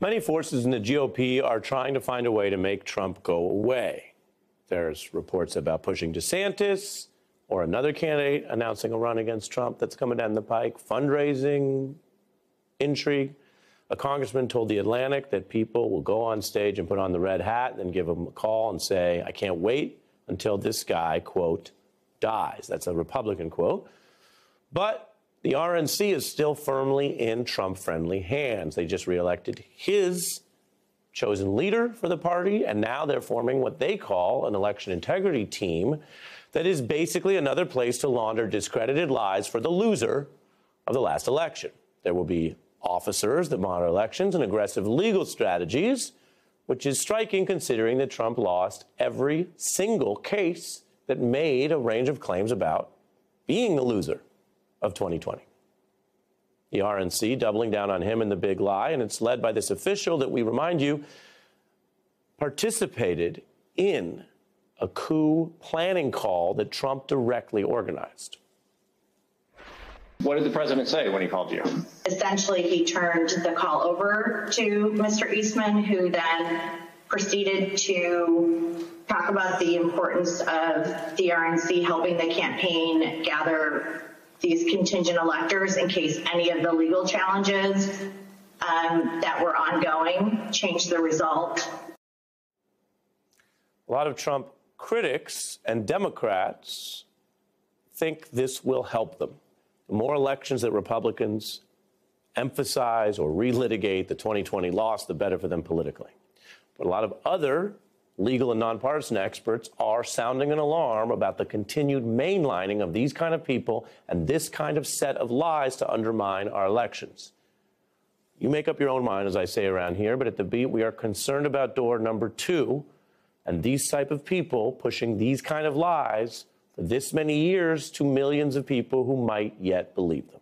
Many forces in the GOP are trying to find a way to make Trump go away. There's reports about pushing DeSantis or another candidate announcing a run against Trump that's coming down the pike, fundraising, intrigue. A congressman told The Atlantic that people will go on stage and put on the red hat and then give him a call and say, I can't wait until this guy, quote, dies. That's a Republican quote. But the RNC is still firmly in Trump friendly hands. They just reelected his chosen leader for the party, and now they're forming what they call an election integrity team that is basically another place to launder discredited lies for the loser of the last election. There will be officers that monitor elections and aggressive legal strategies, which is striking considering that Trump lost every single case that made a range of claims about being the loser of 2020. The RNC doubling down on him in the big lie, and it's led by this official that we remind you participated in a coup planning call that Trump directly organized. What did the president say when he called you? Essentially, he turned the call over to Mr. Eastman, who then proceeded to talk about the importance of the RNC helping the campaign gather these contingent electors in case any of the legal challenges um, that were ongoing changed the result. A lot of Trump critics and Democrats think this will help them. The more elections that Republicans emphasize or relitigate the 2020 loss, the better for them politically. But a lot of other legal and nonpartisan experts are sounding an alarm about the continued mainlining of these kind of people and this kind of set of lies to undermine our elections. You make up your own mind, as I say around here, but at the beat, we are concerned about door number two and these type of people pushing these kind of lies for this many years to millions of people who might yet believe them.